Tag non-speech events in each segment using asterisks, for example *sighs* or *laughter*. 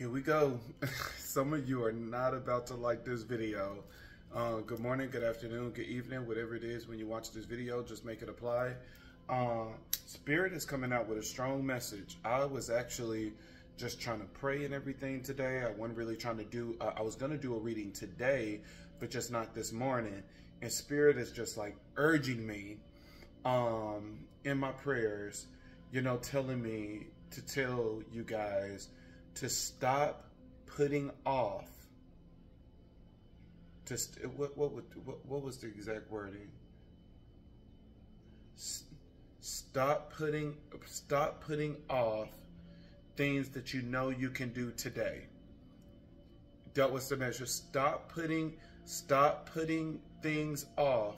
Here we go. *laughs* Some of you are not about to like this video. Uh, good morning, good afternoon, good evening, whatever it is when you watch this video, just make it apply. Uh, Spirit is coming out with a strong message. I was actually just trying to pray and everything today. I wasn't really trying to do, uh, I was going to do a reading today, but just not this morning. And Spirit is just like urging me um, in my prayers, you know, telling me to tell you guys to stop putting off. To what what, what what was the exact wording? S- stop putting stop putting off things that you know you can do today. That was the measure. Stop putting stop putting things off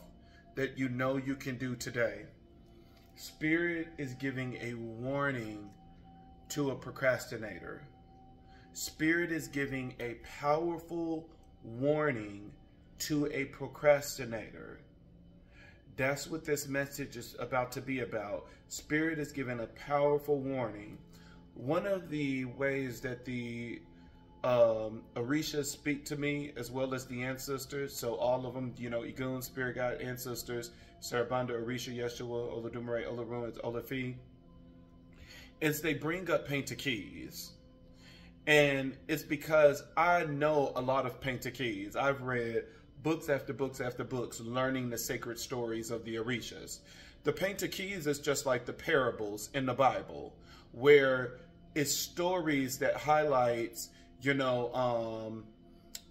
that you know you can do today. Spirit is giving a warning to a procrastinator. Spirit is giving a powerful warning to a procrastinator. That's what this message is about to be about. Spirit is giving a powerful warning. One of the ways that the um, Orishas speak to me, as well as the ancestors, so all of them, you know, Egun, Spirit Guide, ancestors, Sarabanda, Orisha, Yeshua, Olodumare, Olorun, Olofi, is they bring up Pentekeys. And it's because I know a lot of Pentekeys. I've read books after books after books learning the sacred stories of the Orishas. The Pentekeys is just like the parables in the Bible, where it's stories that highlights, you know, um,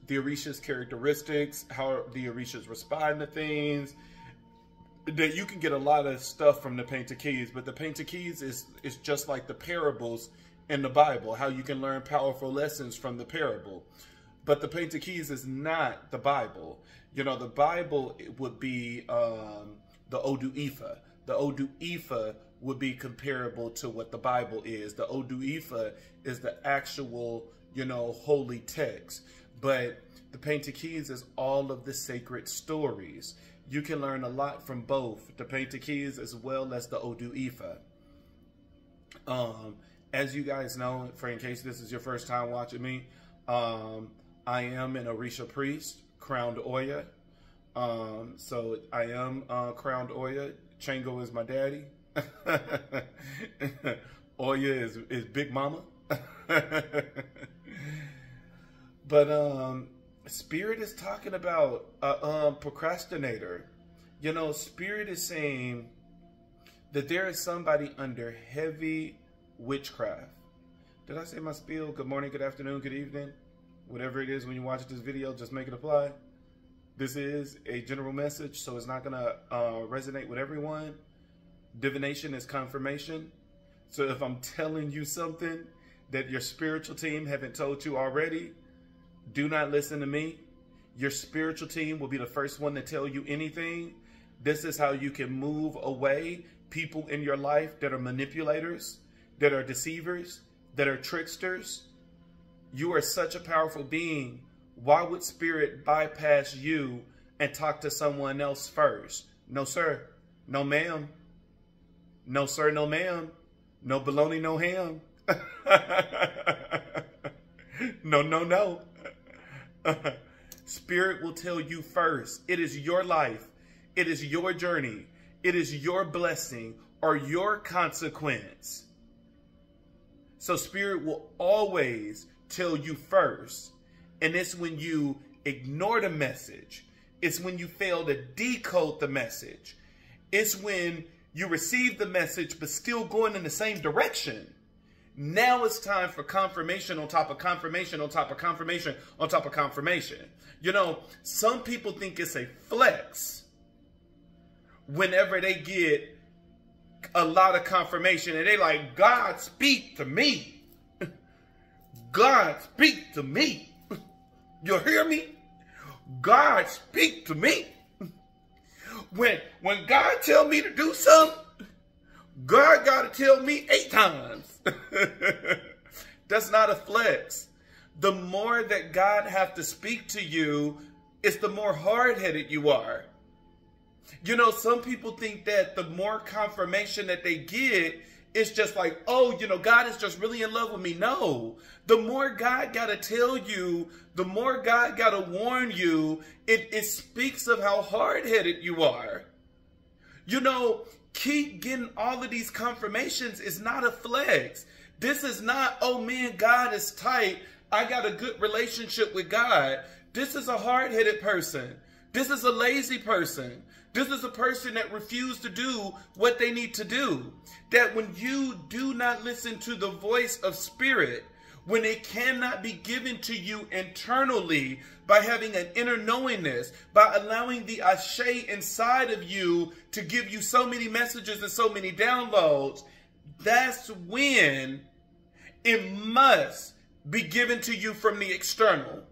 the Orishas characteristics, how the Orishas respond to things, that you can get a lot of stuff from the Pentekeys, but the Pentekeys is is just like the parables in the Bible, how you can learn powerful lessons from the parable. But the Painted Keys is not the Bible. You know, the Bible would be um, the Odu Ifa. The Odu Ifa would be comparable to what the Bible is. The Odu Ifa is the actual, you know, holy text. But the Painted Keys is all of the sacred stories. You can learn a lot from both the Painted Keys as well as the Odu Ifa. Um, as you guys know, for in case this is your first time watching me, um, I am an Orisha priest, crowned Oya. Um, so I am uh, crowned Oya. Chango is my daddy. *laughs* Oya is, is Big Mama. *laughs* but um, Spirit is talking about a um, procrastinator. You know, Spirit is saying that there is somebody under heavy witchcraft. Did I say my spiel? Good morning, good afternoon, good evening. Whatever it is when you watch this video, just make it apply. This is a general message, so it's not going to uh, resonate with everyone. Divination is confirmation. So if I'm telling you something that your spiritual team haven't told you already, do not listen to me. Your spiritual team will be the first one to tell you anything. This is how you can move away people in your life that are manipulators that are deceivers, that are tricksters. You are such a powerful being. Why would spirit bypass you and talk to someone else first? No, sir. No, ma'am. No, sir. No, ma'am. No baloney, no ham. *laughs* no, no, no. *laughs* Spirit will tell you first. It is your life. It is your journey. It is your blessing or your consequence. So spirit will always tell you first. And it's when you ignore the message. It's when you fail to decode the message. It's when you receive the message but still going in the same direction. Now it's time for confirmation on top of confirmation on top of confirmation on top of confirmation. You know, some people think it's a flex whenever they get a lot of confirmation and they like, God speak to me. *laughs* God speak to me. *laughs* You hear me? God speak to me. *laughs* When when God tell me to do something, God got to tell me eight times. That's not a flex. The more that God have to speak to you, it's the more hard-headed you are. You know, some people think that the more confirmation that they get it's just like, oh, you know, God is just really in love with me. No. The more God got to tell you, the more God got to warn you, it, it speaks of how hard headed you are. You know, keep getting all of these confirmations is not a flex. This is not, oh man, God is tight. I got a good relationship with God. This is a hard headed person. This is a lazy person. This is a person that refused to do what they need to do. That when you do not listen to the voice of spirit, when it cannot be given to you internally by having an inner knowingness, by allowing the Ashe inside of you to give you so many messages and so many downloads, that's when it must be given to you from the external.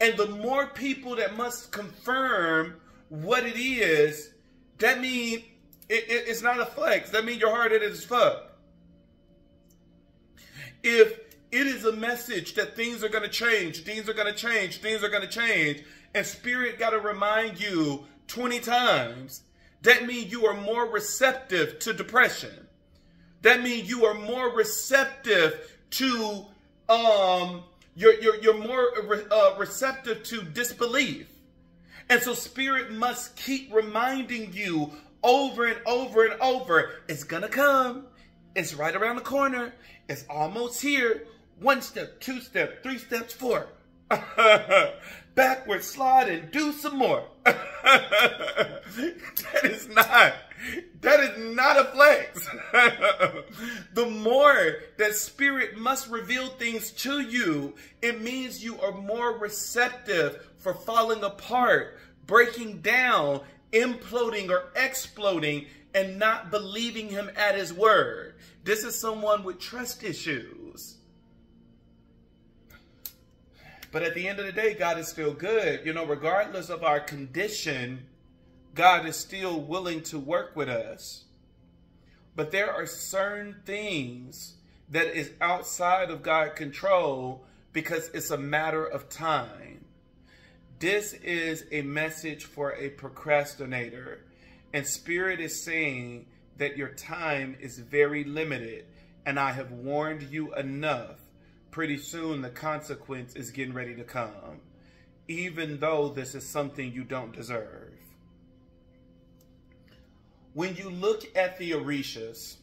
And the more people that must confirm what it is, that means it, it, it's not a flex. That means your heart it is fuck. If it is a message that things are going to change, things are going to change, things are going to change, and spirit got to remind you 20 times, that means you are more receptive to depression. That means you are more receptive to um you're you're, you're more uh, receptive to disbelief. And so spirit must keep reminding you over and over and over, it's gonna come. It's right around the corner. It's almost here. One step, two step, three steps, four. *laughs* Backward slide and do some more. *laughs* that is not, that is not a flex. *laughs* the more that spirit must reveal things to you, it means you are more receptive for falling apart, breaking down, imploding or exploding and not believing him at his word. This is someone with trust issues. But at the end of the day, God is still good. You know, regardless of our condition, God is still willing to work with us. But there are certain things that is outside of God's control because it's a matter of time. This is a message for a procrastinator. And Spirit is saying that your time is very limited. And I have warned you enough. Pretty soon the consequence is getting ready to come. Even though this is something you don't deserve. When you look at the Orishas,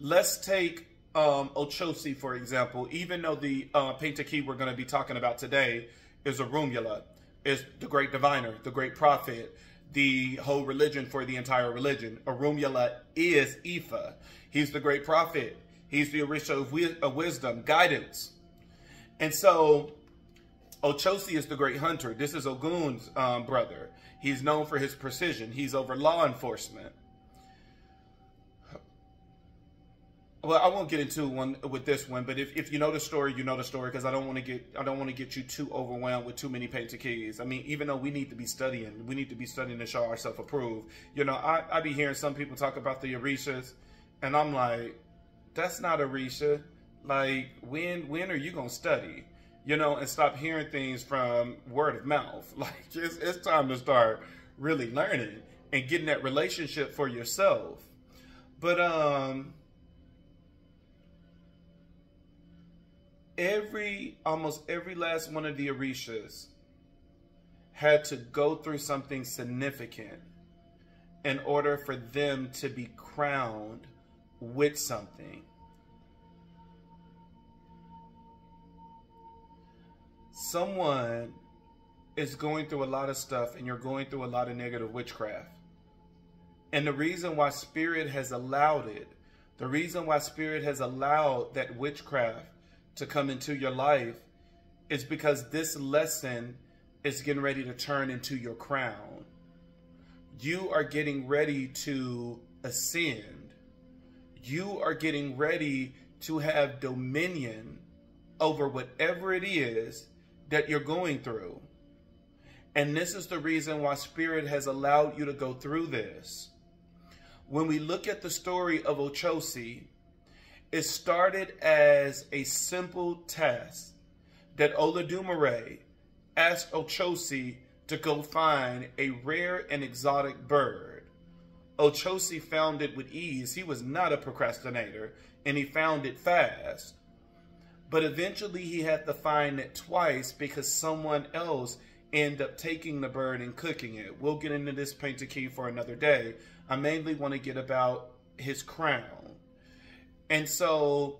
let's take um, Ochosi, for example, even though the uh, Pentakey we're going to be talking about today is Orunmila, is the great diviner, the great prophet, the whole religion for the entire religion. Orunmila is Ifa. He's the great prophet. He's the Orisha of, of wisdom, guidance. And so Ochosi is the great hunter. This is Ogun's um, brother. He's known for his precision. He's over law enforcement. Well, I won't get into one with this one, but if, if you know the story, you know the story because I don't want to get I don't want to get you too overwhelmed with too many painted keys. I mean, even though we need to be studying, we need to be studying to show ourselves approved. You know, I, I be hearing some people talk about the Orishas, and I'm like, that's not Orisha. Like, when when are you gonna study? You know, and stop hearing things from word of mouth. *laughs* Like, it's, it's time to start really learning and getting that relationship for yourself. But um every almost every last one of the Orishas had to go through something significant in order for them to be crowned with something. Someone is going through a lot of stuff and you're going through a lot of negative witchcraft. And the reason why spirit has allowed it, the reason why spirit has allowed that witchcraft to come into your life is because this lesson is getting ready to turn into your crown. You are getting ready to ascend. You are getting ready to have dominion over whatever it is that you're going through. And this is the reason why Spirit has allowed you to go through this. When we look at the story of Ochosi, it started as a simple task that Olodumare asked Ochosi to go find a rare and exotic bird. Ochosi found it with ease. He was not a procrastinator, and he found it fast. But eventually he had to find it twice because someone else ended up taking the bird and cooking it. We'll get into this painted key for another day. I mainly want to get about his crown. And so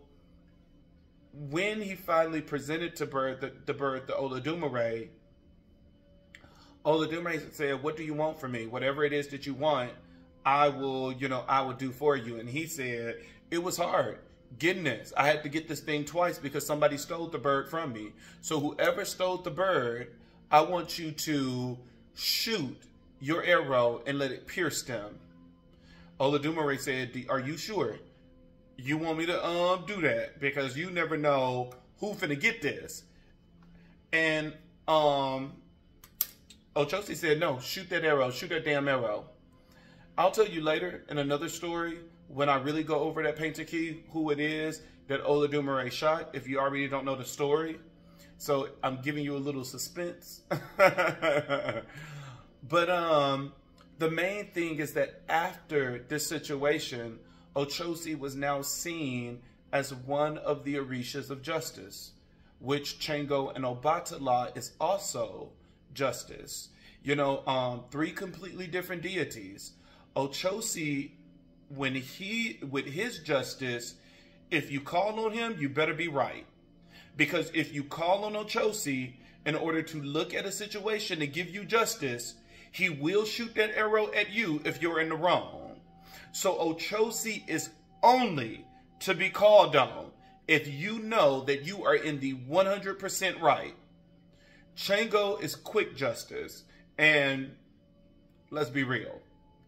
when he finally presented to bird the, bird the bird the Olodumare, Olodumare said, What do you want from me? Whatever it is that you want, I will, you know, I will do for you. And he said, It was hard this. I had to get this thing twice because somebody stole the bird from me. So whoever stole the bird, I want you to shoot your arrow and let it pierce them. Olodumare said, Are you sure? You want me to um do that? Because you never know who finna get this. And um Ochosi said, No, shoot that arrow, shoot that damn arrow. I'll tell you later in another story when I really go over that painted key, who it is that Olodumare shot, if you already don't know the story. So I'm giving you a little suspense. *laughs* but um, the main thing is that after this situation, Ochosi was now seen as one of the Orishas of justice, which Chango and Obatala is also justice. You know, um, three completely different deities. Ochosi when he with his justice, if you call on him, you better be right. Because if you call on Ochosi in order to look at a situation and give you justice, he will shoot that arrow at you if you're in the wrong. So Ochosi is only to be called on if you know that you are in the 100% right. Chango is quick justice. And let's be real.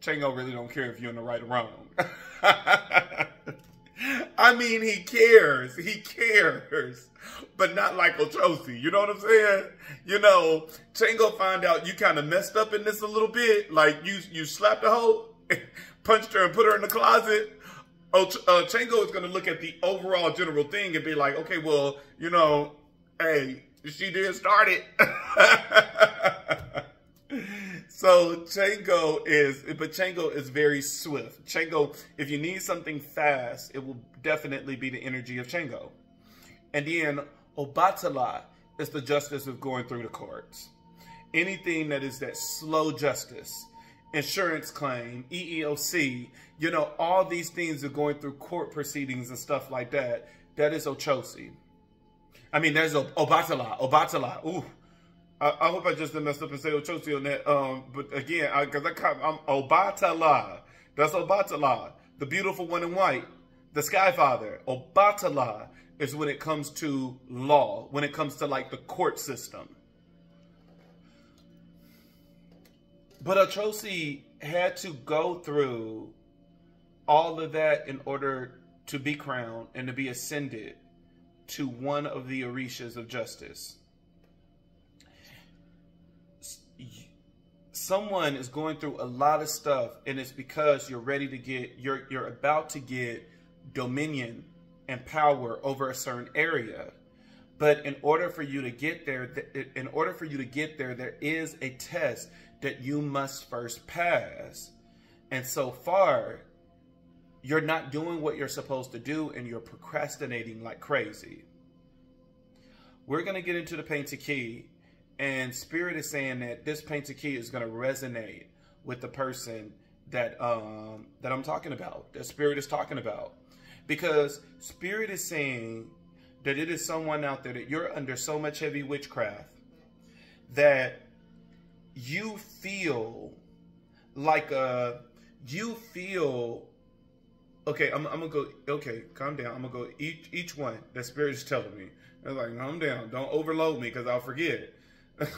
Chango really don't care if you're in the right or wrong. *laughs* I mean, he cares. He cares. But not like Ochosi. You know what I'm saying? You know, Chango find out you kind of messed up in this a little bit. Like you you slapped a hoe, punched her and put her in the closet. Oh, uh, Shango is going to look at the overall general thing and be like, okay, well, you know, hey, she did start it. *laughs* So Chango is, but Chango is very swift. Chango, if you need something fast, it will definitely be the energy of Chango. And then Obatala is the justice of going through the courts. Anything that is that slow justice, insurance claim, EEOC, you know, all these things are going through court proceedings and stuff like that. That is Ochosi. I mean, there's Obatala, Obatala. Ooh, I, I, hope I just didn't mess up and say Ochosi on that. Um, but again, because I, I, I'm Obatala. That's Obatala, the beautiful one in white, the Sky Father. Obatala is when it comes to law, when it comes to like the court system. But Ochosi had to go through all of that in order to be crowned and to be ascended to one of the Orishas of justice. someone is going through a lot of stuff and it's because you're ready to get you're you're about to get dominion and power over a certain area but in order for you to get there in order for you to get there there is a test that you must first pass and so far you're not doing what you're supposed to do and you're procrastinating like crazy we're going to get into the painted key and Spirit is saying that this painted key is going to resonate with the person that um, that I'm talking about, that Spirit is talking about. Because Spirit is saying that it is someone out there that you're under so much heavy witchcraft that you feel like a, uh, you feel, okay, I'm, I'm gonna go, okay, calm down. I'm gonna go each, each one that Spirit is telling me. I'm like, calm down. Don't overload me because I'll forget. *laughs*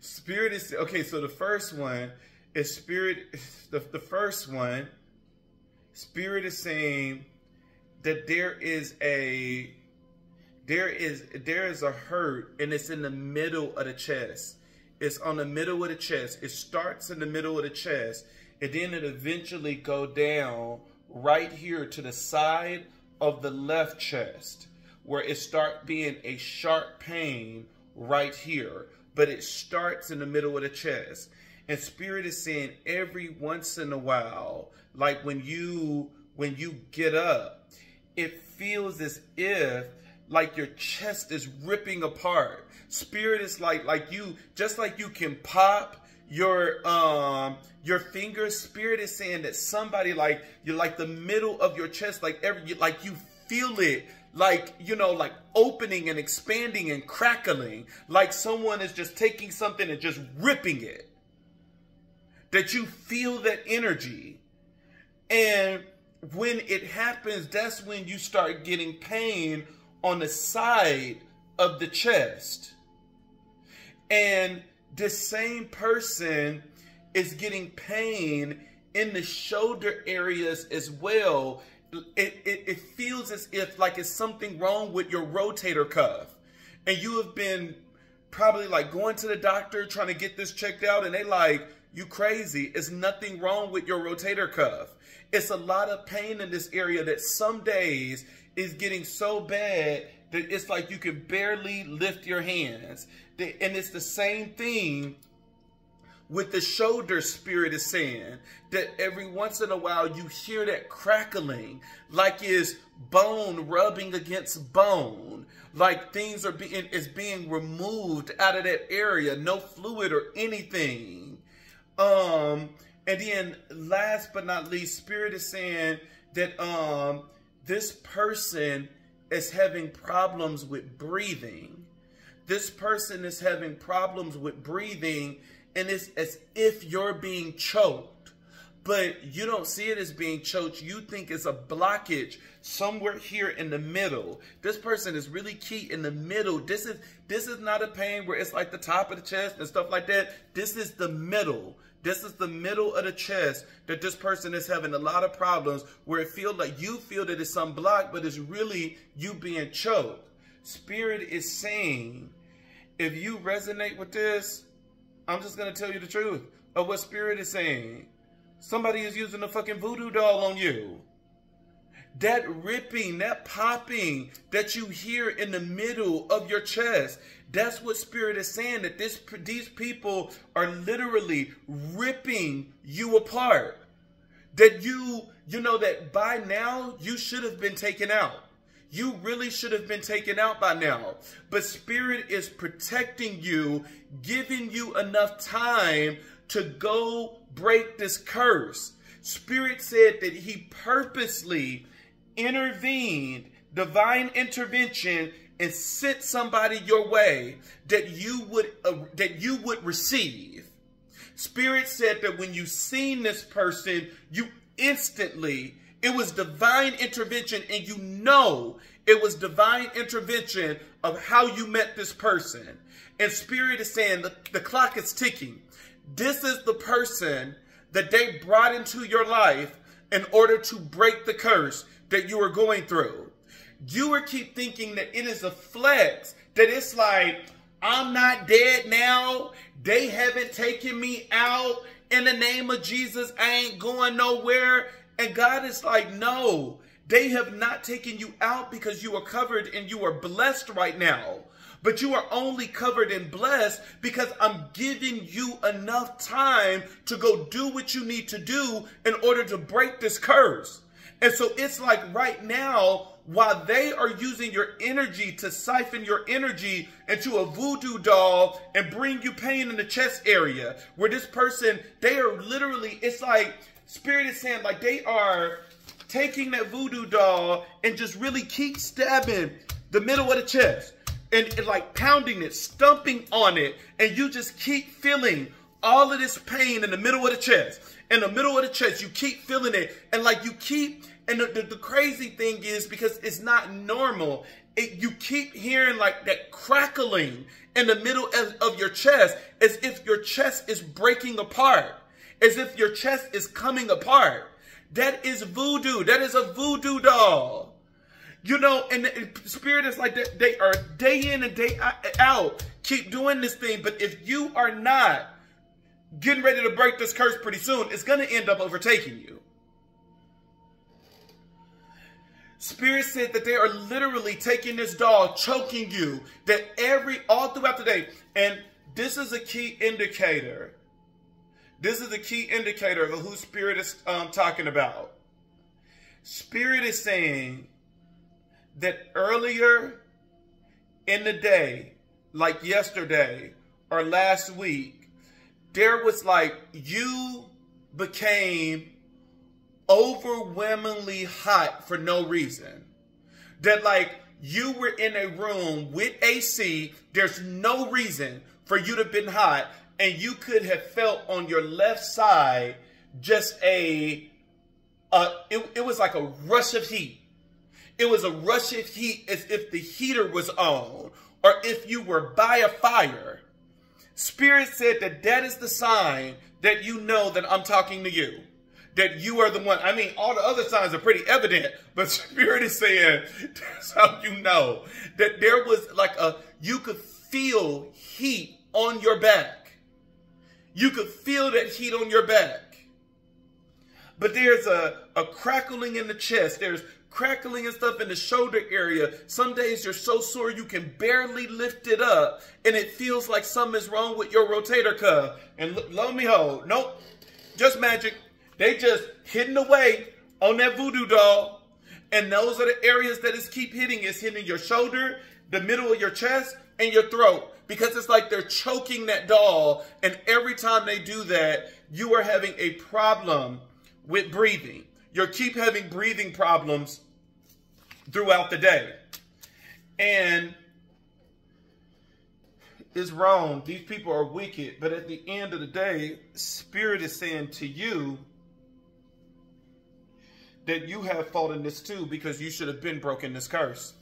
spirit is okay. So the first one is spirit. The, the first one, spirit is saying that there is a there is there is a hurt and it's in the middle of the chest. It's on the middle of the chest. It starts in the middle of the chest and then it eventually go down right here to the side of the left chest where it start being a sharp pain right here, but it starts in the middle of the chest. And spirit is saying every once in a while, like when you when you get up, it feels as if like your chest is ripping apart. Spirit is like like you just like you can pop your um your fingers spirit is saying that somebody like you're like the middle of your chest like every like you feel it like you know like opening and expanding and crackling like someone is just taking something and just ripping it that you feel that energy and when it happens that's when you start getting pain on the side of the chest and this same person is getting pain in the shoulder areas as well. It, it, it feels as if like it's something wrong with your rotator cuff. And you have been probably like going to the doctor trying to get this checked out and they like, you crazy. It's nothing wrong with your rotator cuff. It's a lot of pain in this area that some days is getting so bad that it's like you can barely lift your hands. And it's the same thing with the shoulder spirit is saying that every once in a while you hear that crackling like is bone rubbing against bone like things are being is being removed out of that area no fluid or anything um and then last but not least spirit is saying that um this person is having problems with breathing this person is having problems with breathing and it's as if you're being choked, but you don't see it as being choked. You think it's a blockage somewhere here in the middle. This person is really key in the middle. This is this is not a pain where it's like the top of the chest and stuff like that. This is the middle. This is the middle of the chest that this person is having a lot of problems where it feels like you feel that it's some block, but it's really you being choked. Spirit is saying, if you resonate with this, I'm just going to tell you the truth of what Spirit is saying. Somebody is using a fucking voodoo doll on you. That ripping, that popping that you hear in the middle of your chest, that's what Spirit is saying, that this, these people are literally ripping you apart. That you, you know, that by now you should have been taken out. You really should have been taken out by now. But Spirit is protecting you, giving you enough time to go break this curse. Spirit said that he purposely intervened, divine intervention, and sent somebody your way that you would uh, that you would receive. Spirit said that when you seen this person, you instantly it was divine intervention, and you know it was divine intervention of how you met this person. And Spirit is saying the, the clock is ticking. This is the person that they brought into your life in order to break the curse that you are going through. You will keep thinking that it is a flex, that it's like, I'm not dead now. They haven't taken me out. In the name of Jesus, I ain't going nowhere. And God is like, no, they have not taken you out because you are covered and you are blessed right now. But you are only covered and blessed because I'm giving you enough time to go do what you need to do in order to break this curse. And so it's like right now, while they are using your energy to siphon your energy into a voodoo doll and bring you pain in the chest area, where this person, they are literally, it's like, Spirit is saying like they are taking that voodoo doll and just really keep stabbing the middle of the chest and, and like pounding it, stumping on it, and you just keep feeling all of this pain in the middle of the chest. In the middle of the chest, you keep feeling it, and like you keep, and the, the, the crazy thing is because it's not normal, it, you keep hearing like that crackling in the middle of, of your chest as if your chest is breaking apart as if your chest is coming apart. That is voodoo. That is a voodoo doll. You know, and the spirit is like that. They are day in and day out. Keep doing this thing. But if you are not getting ready to break this curse pretty soon, it's going to end up overtaking you. Spirit said that they are literally taking this doll, choking you, that every, all throughout the day. And this is a key indicator This is a key indicator of who Spirit is um, talking about. Spirit is saying that earlier in the day, like yesterday or last week, there was like you became overwhelmingly hot for no reason. That like you were in a room with AC, there's no reason for you to have been hot, and you could have felt on your left side just a, uh, it, it was like a rush of heat. It was a rush of heat as if the heater was on, or if you were by a fire. Spirit said that that is the sign that you know that I'm talking to you that you are the one. I mean, all the other signs are pretty evident, but *laughs* Spirit is saying that's how you know that there was like a, you could feel heat on your back. You could feel that heat on your back. But there's a, a crackling in the chest. There's crackling and stuff in the shoulder area. Some days you're so sore you can barely lift it up and it feels like something is wrong with your rotator cuff. And lo and behold, nope, just magic. They just hitting away on that voodoo doll. And those are the areas that is keep hitting. It's hitting your shoulder, the middle of your chest, and your throat. Because it's like they're choking that doll. And every time they do that, you are having a problem with breathing. You keep having breathing problems throughout the day. And it's wrong. These people are wicked. But at the end of the day, Spirit is saying to you, that you have fault in this too because you should have been broken this curse.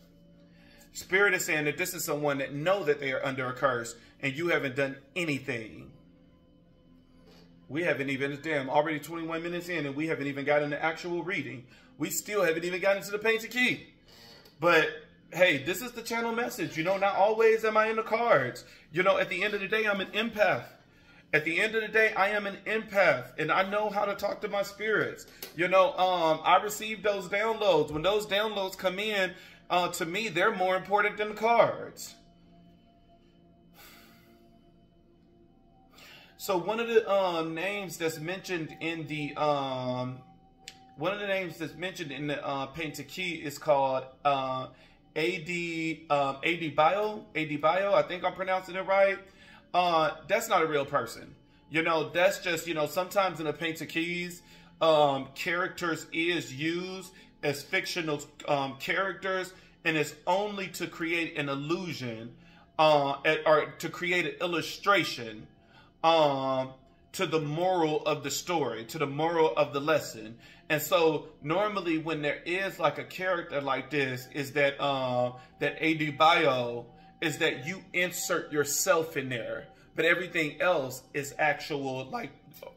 Spirit is saying that this is someone that know that they are under a curse and you haven't done anything. We haven't even, damn, already 21 minutes in and we haven't even gotten the actual reading. We still haven't even gotten to the painted key. But hey, this is the channel message. You know, not always am I in the cards. You know, at the end of the day, I'm an empath. At the end of the day, I am an empath and I know how to talk to my spirits. You know, um, I receive those downloads. When those downloads come in, uh, to me, they're more important than cards. So one of the um, names that's mentioned in the um, one of the names that's mentioned in the uh, painted key is called uh, AD um, Adebayo AD Bio. I think I'm pronouncing it right uh, that's not a real person. You know, that's just, you know, sometimes in the Painted Keys, um, characters is used as fictional um, characters, and it's only to create an illusion uh, or to create an illustration um, to the moral of the story, to the moral of the lesson. And so normally when there is like a character like this, is that uh, that Adebayo is that you insert yourself in there, but everything else is actual, like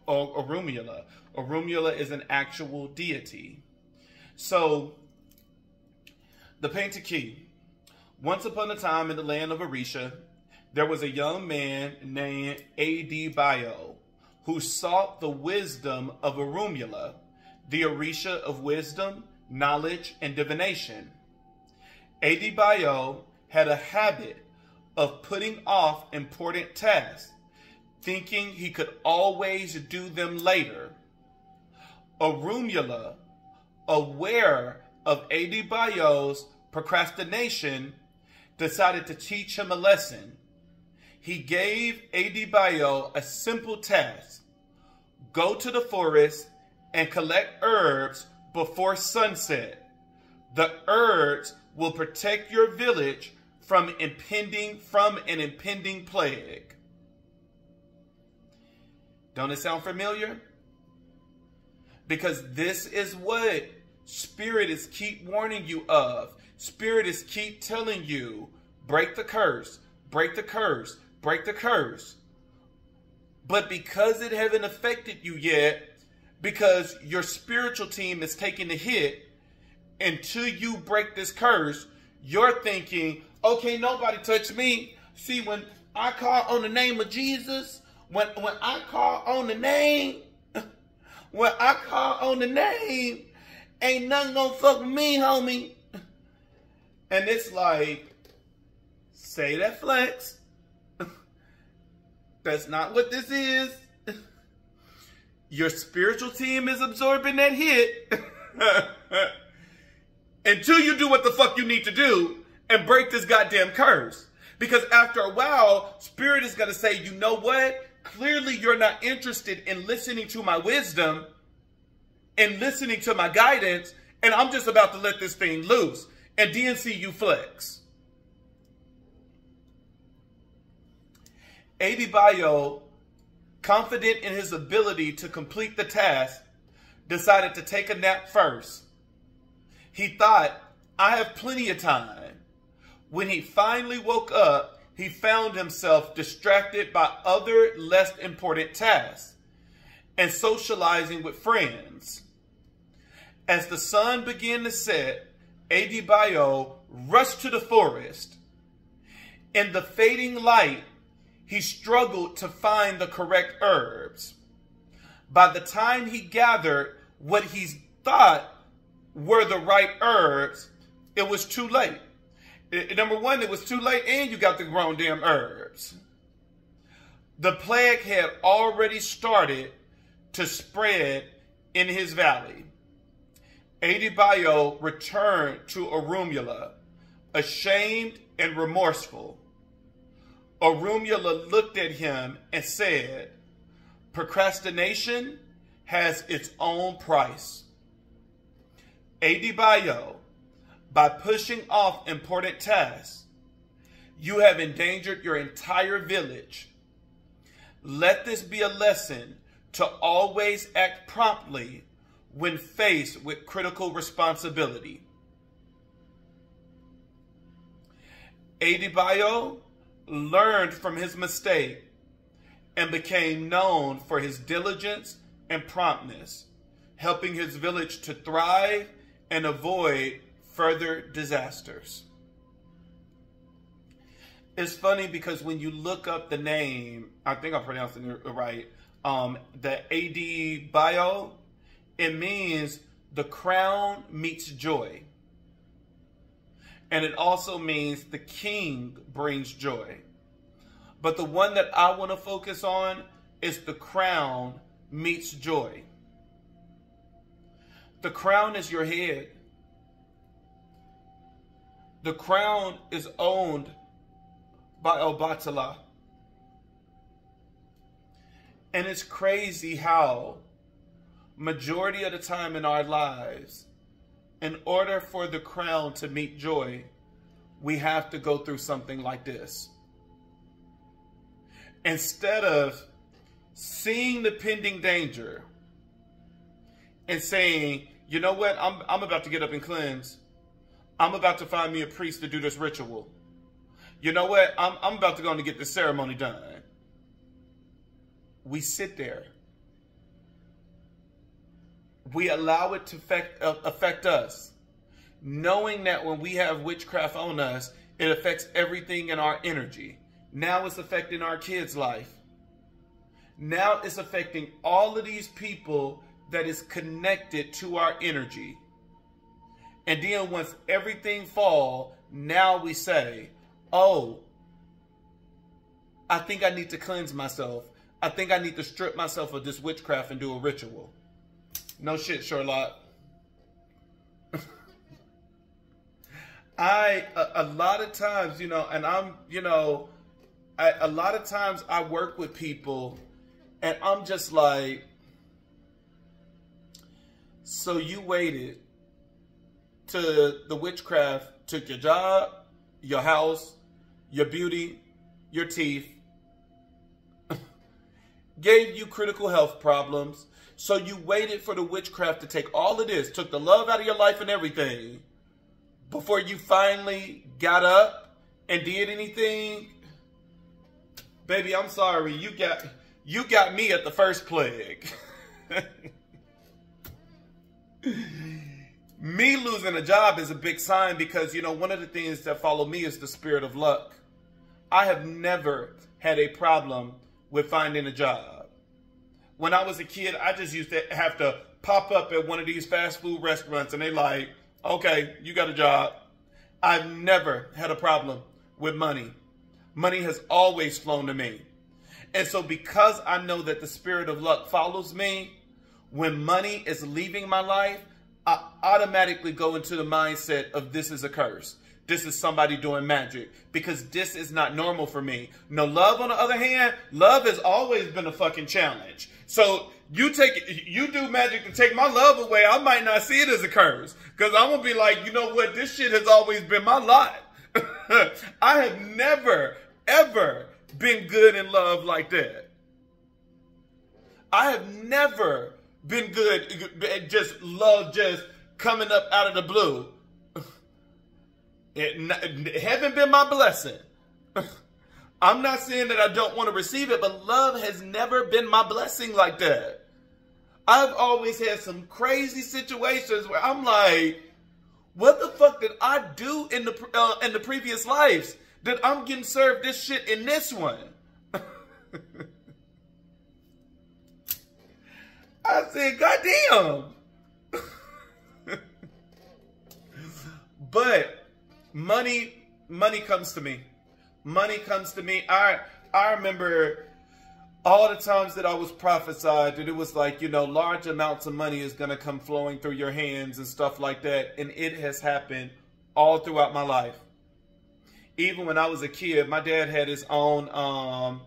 Orunmila. Orunmila is an actual deity. So, the painted key. Once upon a time in the land of Orisha, there was a young man named Adebayo who sought the wisdom of Orunmila, the Orisha of wisdom, knowledge, and divination. A.D. Had a habit of putting off important tasks, thinking he could always do them later. Orunmila, aware of Adebayo's procrastination, decided to teach him a lesson. He gave Adebayo a simple task. Go to the forest and collect herbs before sunset. The herbs will protect your village from impending from an impending plague. Don't it sound familiar? Because this is what Spirit is keep warning you of. Spirit is keep telling you, break the curse, break the curse, break the curse. But because it haven't affected you yet, because your spiritual team is taking the hit, until you break this curse, you're thinking, okay, nobody touch me. See, when I call on the name of Jesus, when when I call on the name, *laughs* when I call on the name, ain't nothing gonna fuck me, homie. *laughs* And it's like, say that flex. *laughs* That's not what this is. Your spiritual team is absorbing that hit. Until you do what the fuck you need to do and break this goddamn curse. Because after a while, spirit is going to say, you know what? Clearly you're not interested in listening to my wisdom and listening to my guidance. And I'm just about to let this thing loose. And DNC you flex. Adebayo, confident in his ability to complete the task, decided to take a nap first. He thought, I have plenty of time. When he finally woke up, he found himself distracted by other less important tasks and socializing with friends. As the sun began to set, Adebayo rushed to the forest. In the fading light, he struggled to find the correct herbs. By the time he gathered what he thought were the right herbs, it was too late. Number one, it was too late, and you got the grown damn herbs. The plague had already started to spread in his valley. Adebayo returned to Orunmila, ashamed and remorseful. Orunmila looked at him and said, Procrastination has its own price. Adebayo, by pushing off important tasks, you have endangered your entire village. Let this be a lesson to always act promptly when faced with critical responsibility. Adebayo learned from his mistake and became known for his diligence and promptness, helping his village to thrive and avoid further disasters. It's funny because when you look up the name, I think I'm pronouncing it right, um, the Adebayo, it means the crown meets joy. And it also means the king brings joy. But the one that I want to focus on is the crown meets joy. The crown is your head. The crown is owned by Obatala. And it's crazy how majority of the time in our lives, in order for the crown to meet joy, we have to go through something like this. Instead of seeing the pending danger and saying, you know what, I'm, I'm about to get up and cleanse. I'm about to find me a priest to do this ritual. You know what, I'm, I'm about to go and get this ceremony done. We sit there. We allow it to affect, uh, affect us, knowing that when we have witchcraft on us, it affects everything in our energy. Now it's affecting our kids' life. Now it's affecting all of these people that is connected to our energy. And then once everything fall, now we say, oh, I think I need to cleanse myself. I think I need to strip myself of this witchcraft and do a ritual. No shit, Sherlock. I, a, a, lot of times, you know, and I'm, you know, I, a lot of times I work with people and I'm just like, so you waited to the witchcraft took your job, your house, your beauty, your teeth, *laughs* gave you critical health problems. So you waited for the witchcraft to take all of this, took the love out of your life and everything, before you finally got up and did anything. Baby, I'm sorry. You got you got me at the first plague. *laughs* me losing a job is a big sign because, you know, one of the things that follow me is the spirit of luck. I have never had a problem with finding a job. When I was a kid, I just used to have to pop up at one of these fast food restaurants and they like, okay, you got a job. I've never had a problem with money. Money has always flown to me. And so because I know that the spirit of luck follows me, when money is leaving my life, I automatically go into the mindset of this is a curse. This is somebody doing magic because this is not normal for me. No, love on the other hand, love has always been a fucking challenge. So you take you do magic to take my love away. I might not see it as a curse because I'm gonna be like, you know what? This shit has always been my lot. *laughs* I have never ever been good in love like that. I have never been good, just love just coming up out of the blue. It, haven't been my blessing. I'm not saying that I don't want to receive it, but love has never been my blessing like that. I've always had some crazy situations where I'm like, what the fuck did I do in the uh, in the previous lives that I'm getting served this shit in this one? *laughs* I said, God damn. but money, money comes to me. Money comes to me. I I remember all the times that I was prophesied that it was like, you know, large amounts of money is going to come flowing through your hands and stuff like that. And it has happened all throughout my life. Even when I was a kid, my dad had his own um,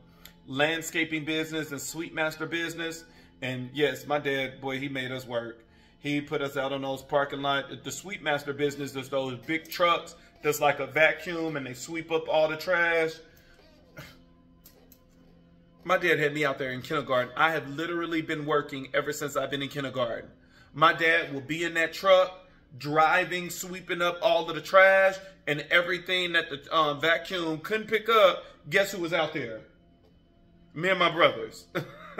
landscaping business and sweet master business. And yes, my dad, boy, he made us work. He put us out on those parking lot. The sweet master business, there's those big trucks. There's like a vacuum and they sweep up all the trash. *sighs* My dad had me out there in kindergarten. I have literally been working ever since I've been in kindergarten. My dad will be in that truck, driving, sweeping up all of the trash and everything that the um, vacuum couldn't pick up. Guess who was out there? Me and my brothers. *laughs*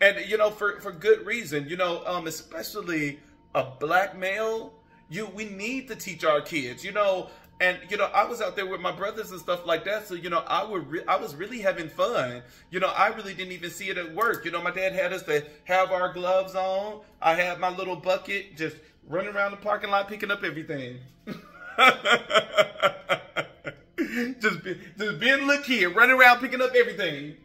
and you know, for for good reason. You know, um, especially a black male. You we need to teach our kids. You know, and you know, I was out there with my brothers and stuff like that. So you know, I would I was really having fun. You know, I really didn't even see it at work. You know, my dad had us to have our gloves on. I had my little bucket, just running around the parking lot picking up everything. *laughs* just be, just being a little kid, running around picking up everything.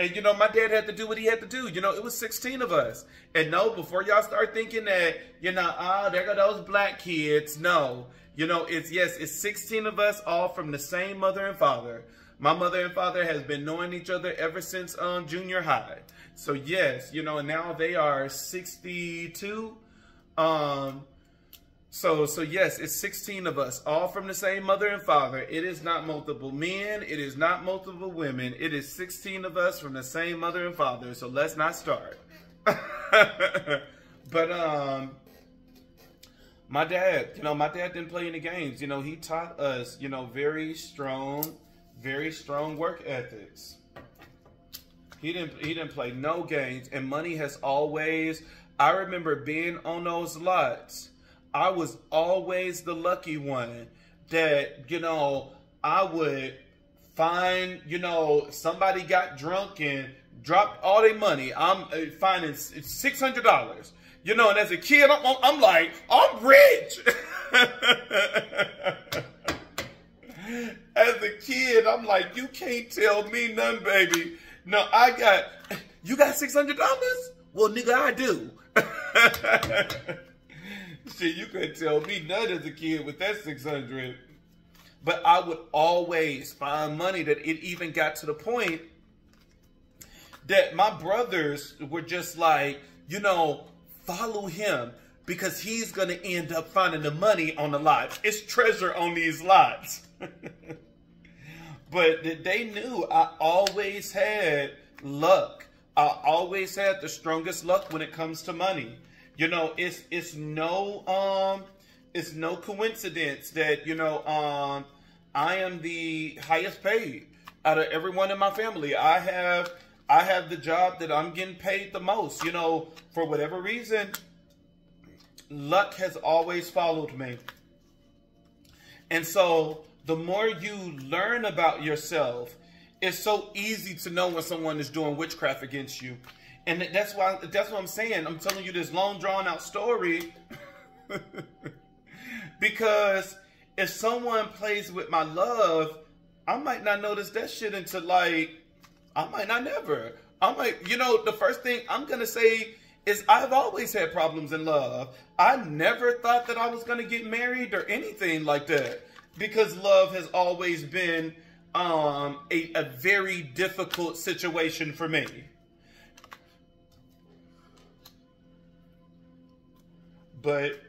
And you know, my dad had to do what he had to do. You know, it was 16 of us. And no, before y'all start thinking that, you know, oh, there go those black kids. No. You know, it's yes, it's 16 of us all from the same mother and father. My mother and father has been knowing each other ever since um, junior high. So yes, you know, and now they are 62. Um, so, so yes, it's 16 of us, all from the same mother and father. It is not multiple men. It is not multiple women. It is 16 of us from the same mother and father. So let's not start. *laughs* but, um, my dad, you know, my dad didn't play any games. You know, he taught us, you know, very strong, very strong work ethics. He didn't he didn't play no games and money has always I remember being on those lots. I was always the lucky one that, you know, I would find, you know, somebody got drunk and dropped all their money. I'm uh, finding $600 you know, and as a kid, I'm, I'm like, I'm rich. *laughs* as a kid, I'm like, you can't tell me none, baby. No, I got, you got $600? Well, nigga, I do. *laughs* Shit, you couldn't tell me none as a kid with that 600 But I would always find money that it even got to the point that my brothers were just like, you know, follow him because he's going to end up finding the money on the lots. It's treasure on these lots. *laughs* but they knew I always had luck. I always had the strongest luck when it comes to money. You know, it's it's no um it's no coincidence that, you know, um I am the highest paid out of everyone in my family. I have I have the job that I'm getting paid the most. You know, for whatever reason, luck has always followed me. And so the more you learn about yourself, it's so easy to know when someone is doing witchcraft against you. And that's why that's what I'm saying. I'm telling you this long drawn out story *laughs* because if someone plays with my love, I might not notice that shit until like I might not never. I might, you know, the first thing I'm gonna say is I've always had problems in love. I never thought that I was to get married or anything like that because love has always been um, a, a very difficult situation for me. But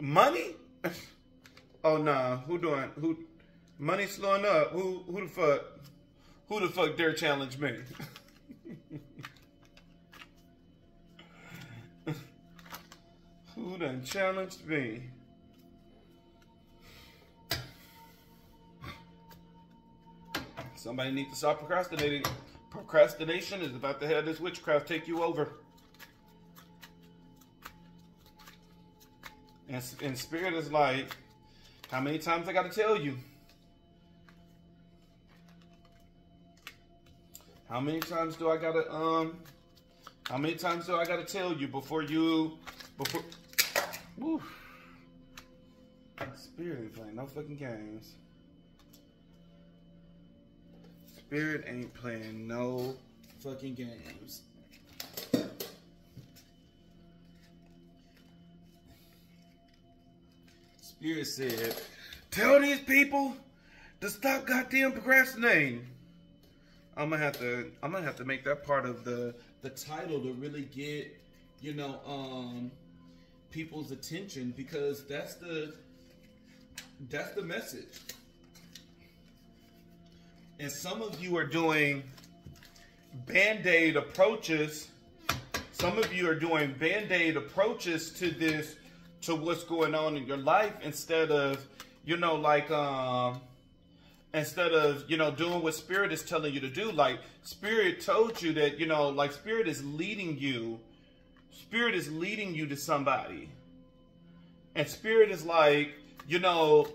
money? Oh nah, who doing who money slowing up? Who who the fuck who the fuck dare challenge me? *laughs* who done challenged me? Somebody need to stop procrastinating. Procrastination is about to have this witchcraft take you over. And, and spirit is like, how many times I got to tell you? How many times do I gotta um? How many times do I gotta tell you before you before? Spirit ain't playing no fucking games. Spirit ain't playing no fucking games. Spirit said, tell these people to stop goddamn procrastinating. I'm gonna have to I'm gonna have to make that part of the the title to really get, you know, um people's attention because that's the that's the message. And some of you are doing band-aid approaches. Some of you are doing band-aid approaches to this to what's going on in your life instead of, you know, like um instead of, you know, doing what spirit is telling you to do. Like spirit told you that, you know, like spirit is leading you. Spirit is leading you to somebody. And spirit is like, you know,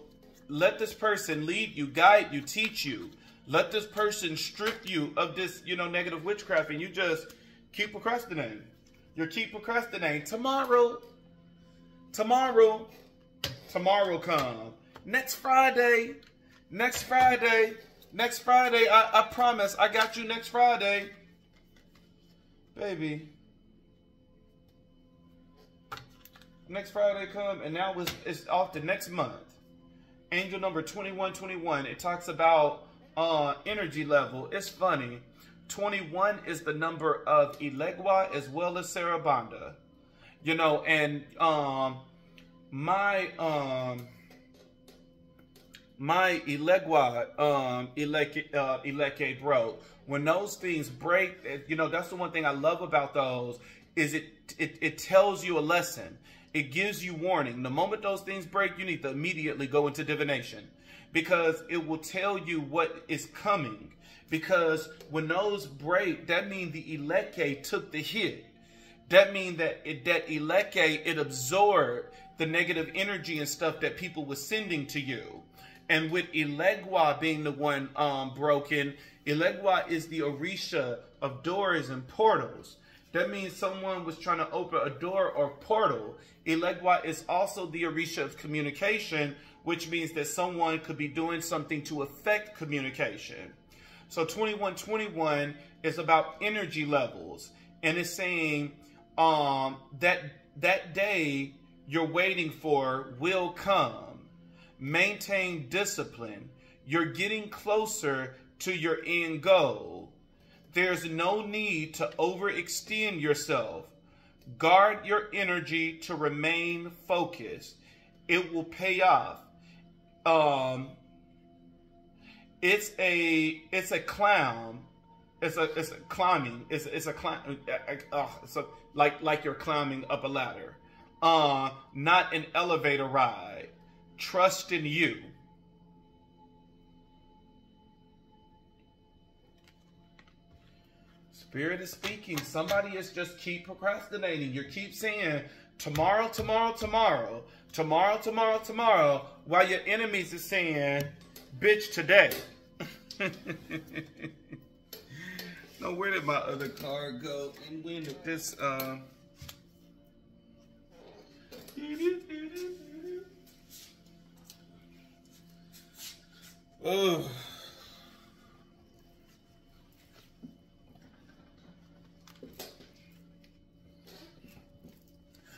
let this person lead you, guide you, teach you. Let this person strip you of this, you know, negative witchcraft and you just keep procrastinating. You keep procrastinating. Tomorrow, tomorrow, tomorrow come. Next Friday, next Friday, next Friday, I, I promise, I got you next Friday. Baby. Next Friday come, and now it's, it's off the next month. Angel number 2121, it talks about uh, energy level. It's funny. 21 is the number of Elegua as well as Sarabanda. You know, and um, my um, my Elegua um, Eleke, uh, Eleke bro, when those things break, you know, that's the one thing I love about those is it, it, it tells you a lesson. It gives you warning. The moment those things break, you need to immediately go into divination because it will tell you what is coming. Because when those break, that means the Eleke took the hit. That means that it, that Eleke, it absorbed the negative energy and stuff that people were sending to you. And with Elegua being the one um, broken, Elegua is the Orisha of doors and portals. That means someone was trying to open a door or portal. Elegua is also the Orisha of communication, which means that someone could be doing something to affect communication. So 2121 is about energy levels. And it's saying um, that that day you're waiting for will come. Maintain discipline. You're getting closer to your end goal. There's no need to overextend yourself. Guard your energy to remain focused. It will pay off. Um, it's a it's a clown. It's a it's a climbing. It's it's a climb. Uh, uh, so like like you're climbing up a ladder. Uh, not an elevator ride. Trust in you. Spirit is speaking. Somebody is just keep procrastinating. You keep saying tomorrow, tomorrow, tomorrow, tomorrow, tomorrow, tomorrow, while your enemies are saying, bitch, today. *laughs* no, where did my other car go? And when did this, uh... Oh.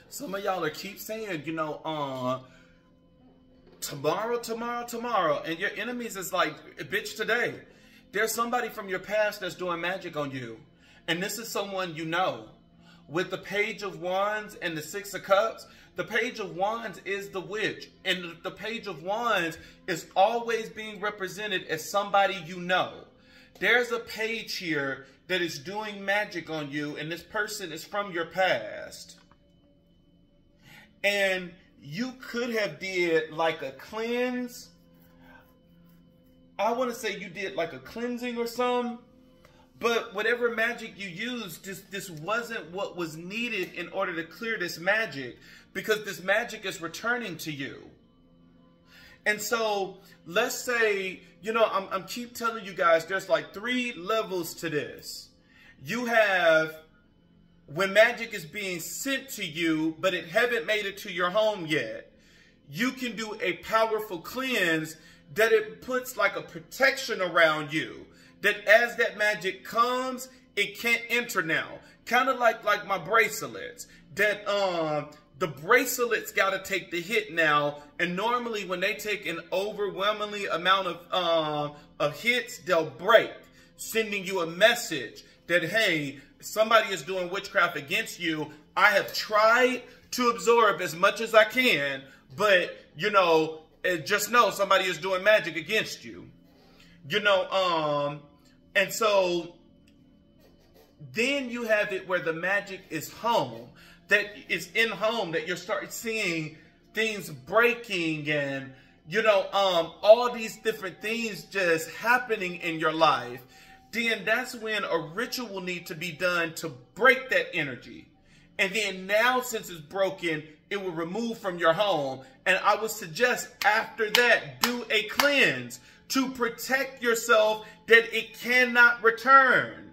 Some of y'all are keep saying, you know, uh, tomorrow, tomorrow, tomorrow, and your enemies is like, bitch, today. There's somebody from your past that's doing magic on you, and this is someone you know. With the page of wands and the six of cups, the page of wands is the witch, and the page of wands is always being represented as somebody you know. There's a page here that is doing magic on you, and this person is from your past. And you could have did like a cleanse. I want to say you did like a cleansing or some, but whatever magic you used, this, this wasn't what was needed in order to clear this magic because this magic is returning to you. And so let's say, you know, I'm, I'm keep telling you guys, there's like three levels to this. You have when magic is being sent to you, but it haven't made it to your home yet. You can do a powerful cleanse that it puts like a protection around you. That as that magic comes, it can't enter now. Kind of like like my bracelets. That um the bracelets got to take the hit now. And normally when they take an overwhelmingly amount of, um, of hits, they'll break, sending you a message that, hey, somebody is doing witchcraft against you. I have tried to absorb as much as I can, but, you know, just know somebody is doing magic against you. You know, um, and so then you have it where the magic is home that is in home that you start seeing things breaking and you know um all these different things just happening in your life then that's when a ritual need to be done to break that energy and then now since it's broken it will remove from your home and i would suggest after that do a cleanse to protect yourself that it cannot return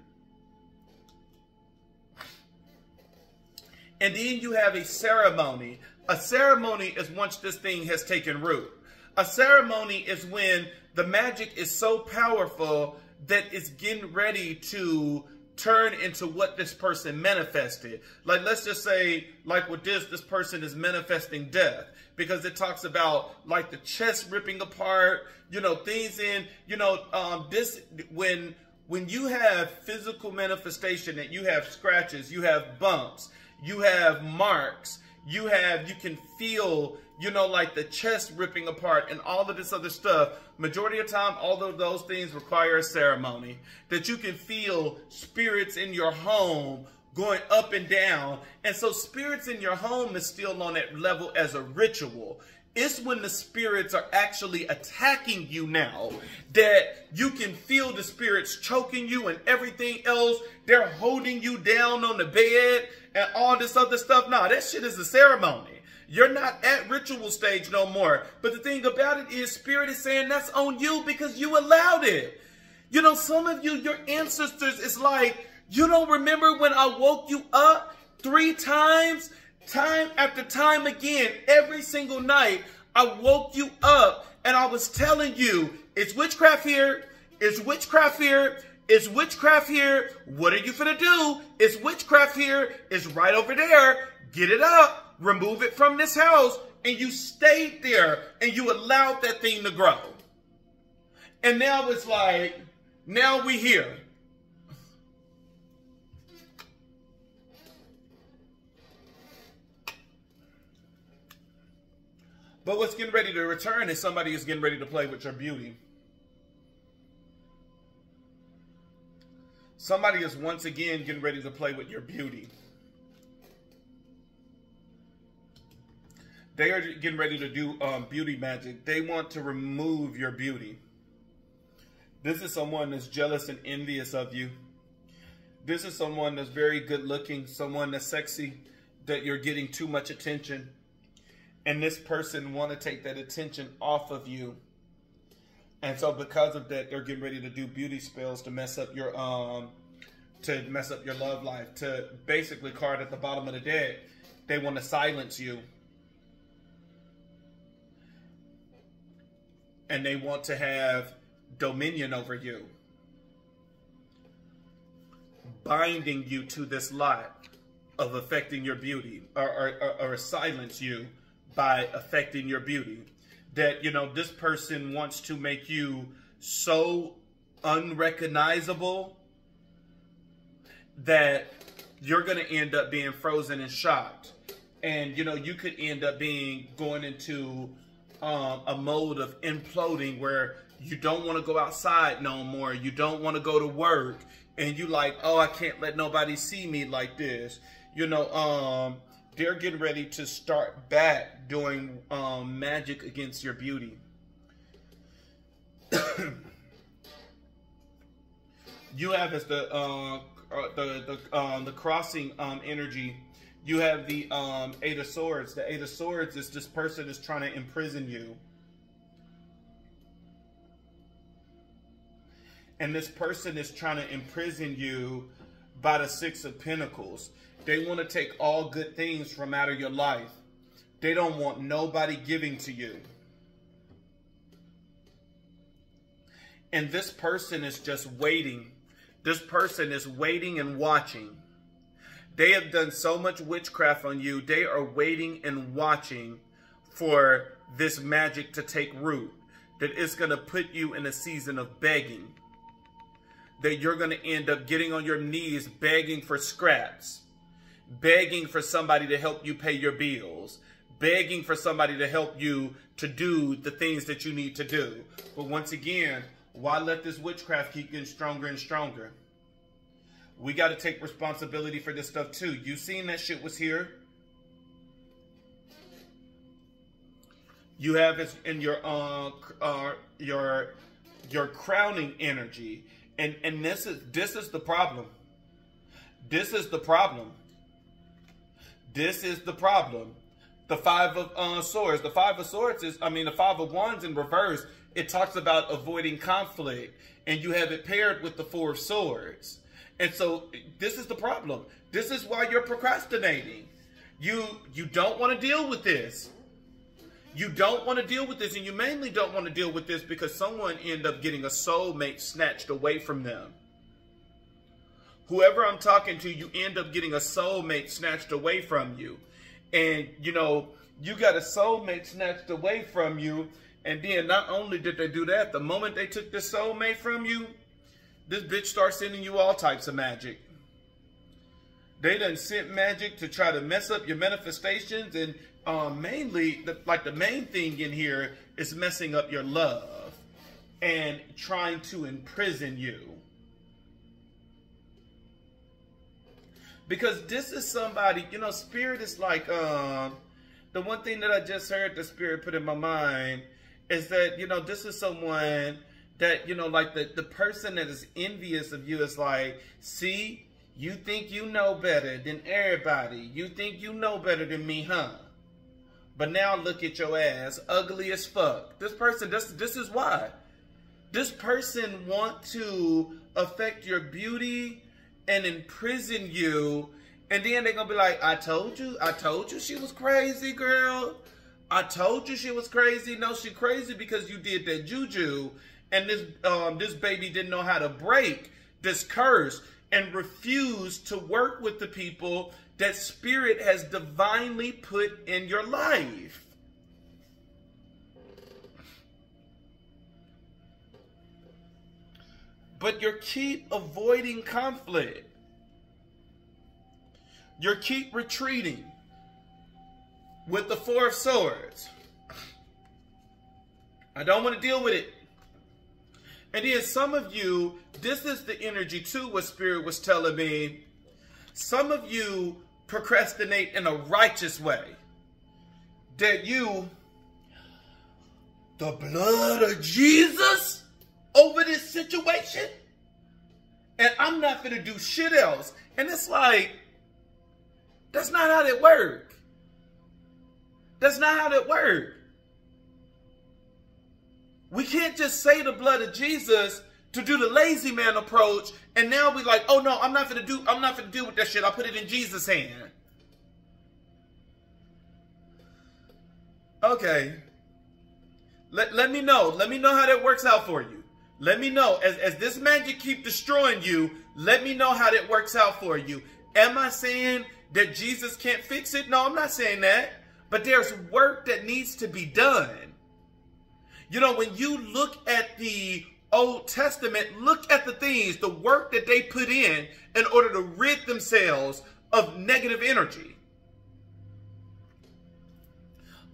And then you have a ceremony. A ceremony is once this thing has taken root. A ceremony is when the magic is so powerful that it's getting ready to turn into what this person manifested. Like, let's just say, like with this, this person is manifesting death because it talks about like the chest ripping apart, you know, things in, you know, um, this, when, when you have physical manifestation that you have scratches, you have bumps, you have marks, you have, you can feel, you know, like the chest ripping apart and all of this other stuff. Majority of time, all of those things require a ceremony. That you can feel spirits in your home going up and down. And so spirits in your home is still on that level as a ritual. It's when the spirits are actually attacking you now that you can feel the spirits choking you and everything else. They're holding you down on the bed and all this other stuff. Nah, that shit is a ceremony. You're not at ritual stage no more. But the thing about it is spirit is saying that's on you because you allowed it. You know, some of you, your ancestors is like, you don't remember when I woke you up three times? Time after time again, every single night, I woke you up and I was telling you, it's witchcraft here, it's witchcraft here, it's witchcraft here. What are you gonna do? It's witchcraft here. It's right over there. Get it up, remove it from this house, and you stayed there and you allowed that thing to grow. And now it's like, now we here. But what's getting ready to return is somebody is getting ready to play with your beauty. Somebody is once again getting ready to play with your beauty. They are getting ready to do um, beauty magic. They want to remove your beauty. This is someone that's jealous and envious of you. This is someone that's very good looking, someone that's sexy, that you're getting too much attention and this person want to take that attention off of you. And so because of that, they're getting ready to do beauty spells to mess up your um to mess up your love life, to basically card at the bottom of the deck. They want to silence you. And they want to have dominion over you. Binding you to this lot of affecting your beauty or, or, or silence you by affecting your beauty. That, you know, this person wants to make you so unrecognizable that you're going to end up being frozen and shocked. And, you know, you could end up being going into um, a mode of imploding where you don't want to go outside no more. You don't want to go to work. And you like, oh, I can't let nobody see me like this. You know, um, they're getting ready to start back doing um, magic against your beauty. *coughs* you have as the uh, uh, the the um, the crossing um, energy. You have the um, Eight of Swords. The Eight of Swords is this person is trying to imprison you. And this person is trying to imprison you by the Six of Pentacles. They want to take all good things from out of your life. They don't want nobody giving to you. And this person is just waiting. This person is waiting and watching. They have done so much witchcraft on you. They are waiting and watching for this magic to take root. That it's going to put you in a season of begging. That you're going to end up getting on your knees begging for scraps begging for somebody to help you pay your bills, begging for somebody to help you to do the things that you need to do. But once again, why let this witchcraft keep getting stronger and stronger? We got to take responsibility for this stuff too. You seen that shit was here. You have it in your uh, uh your your crowning energy, and and this is this is the problem. This is the problem this is the problem. The five of uh, swords. The five of swords is, I mean, the five of wands in reverse. It talks about avoiding conflict, and you have it paired with the four of swords. And so this is the problem. This is why you're procrastinating. You you don't want to deal with this. You don't want to deal with this, and you mainly don't want to deal with this because someone end up getting a soulmate snatched away from them whoever I'm talking to, you end up getting a soulmate snatched away from you. And, you know, you got a soulmate snatched away from you. And then not only did they do that, the moment they took the soulmate from you, this bitch starts sending you all types of magic. They done sent magic to try to mess up your manifestations. And um, mainly, the, like the main thing in here is messing up your love and trying to imprison you. Because this is somebody, you know, spirit is like, um, the one thing that I just heard the spirit put in my mind is that, you know, this is someone that, you know, like the, the person that is envious of you is like, see, you think you know better than everybody. You think you know better than me, huh? But now look at your ass, ugly as fuck. This person, this, this is why. This person want to affect your beauty, and imprison you. And then they're going to be like, I told you, I told you she was crazy, girl. I told you she was crazy. No, she crazy because you did that juju. And this, um, this baby didn't know how to break this curse and refuse to work with the people that spirit has divinely put in your life. but you keep avoiding conflict. You keep retreating with the Four of Swords. I don't want to deal with it. And then some of you, this is the energy too, what Spirit was telling me. Some of you procrastinate in a righteous way. That you, the blood of Jesus over this situation and I'm not going to do shit else. And it's like, that's not how that work. That's not how that work. We can't just say the blood of Jesus to do the lazy man approach and now we're like, oh no, I'm not gonna do I'm not gonna deal with that shit. I'll put it in Jesus' hand. Okay. Let, let me know. Let me know how that works out for you. Let me know. As, as this magic keep destroying you, let me know how that works out for you. Am I saying that Jesus can't fix it. No, I'm not saying that. But there's work that needs to be done. You know, when you look at the Old Testament, look at the things, the work that they put in in order to rid themselves of negative energy.